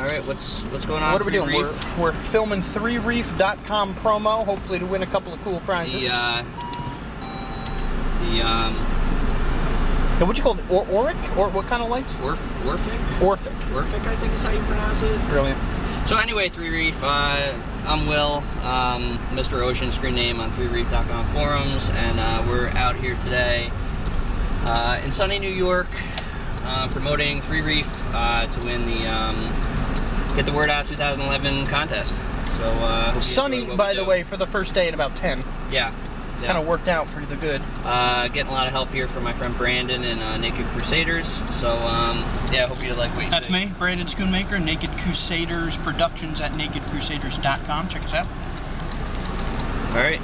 All right, what's what's going on? What are we doing? We're, we're filming 3reef.com promo, hopefully to win a couple of cool prizes. The uh, the um, And what you call it? Or Oric? Or what kind of lights? Orf Orphic Orphic. Orphic, I think is how you pronounce it. Brilliant. So anyway, Three Reef. Uh, I'm Will, um, Mr. Ocean, screen name on ThreeReef.com forums, and uh, we're out here today uh, in sunny New York, uh, promoting Three Reef uh, to win the um, Get the Word Out 2011 contest. So uh, Sunny, enjoy what by the do. way, for the first day at about 10. Yeah. yeah. Kind of worked out for the good. Uh, getting a lot of help here from my friend Brandon and uh, Naked Crusaders. So um, yeah, I hope you like what you That's see. me, Brandon Schoonmaker, Naked Crusaders Productions at nakedcrusaders.com. Check us out. All right.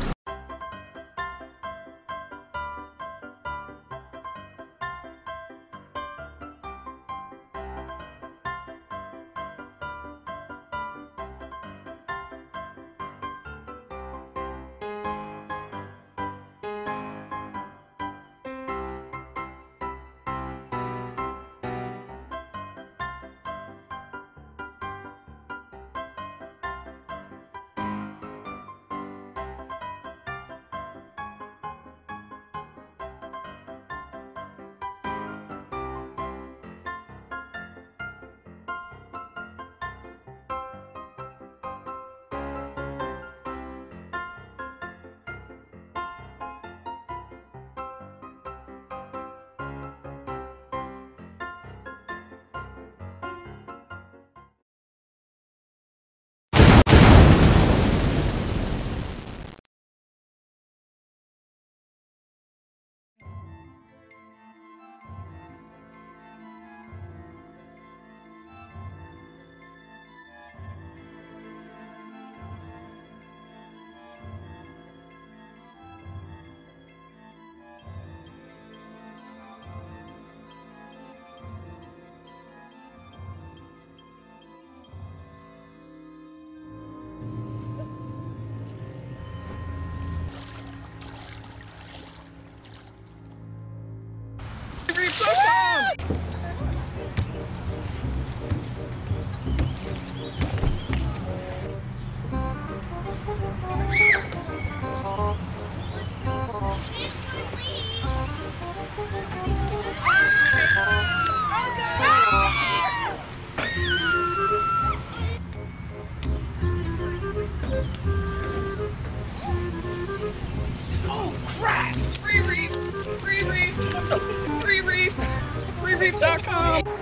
ThreeReef.com!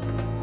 ThreeReef.com.